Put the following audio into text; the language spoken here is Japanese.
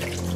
よいしょ。